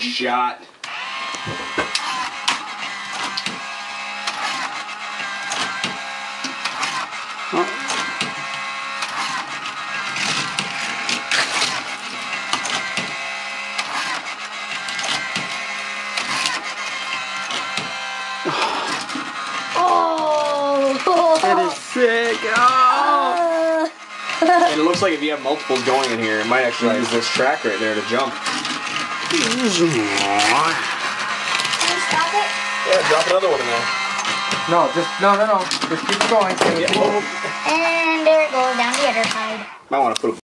a shot. Oh. That is sick. Oh. Uh, And it looks like if you have multiples going in here, it might actually use this track right there to jump. Can you stop it? Yeah, drop another one in there. No, just no, no, no. Just keep going. Yeah. And there it goes down the other side. Might want to put a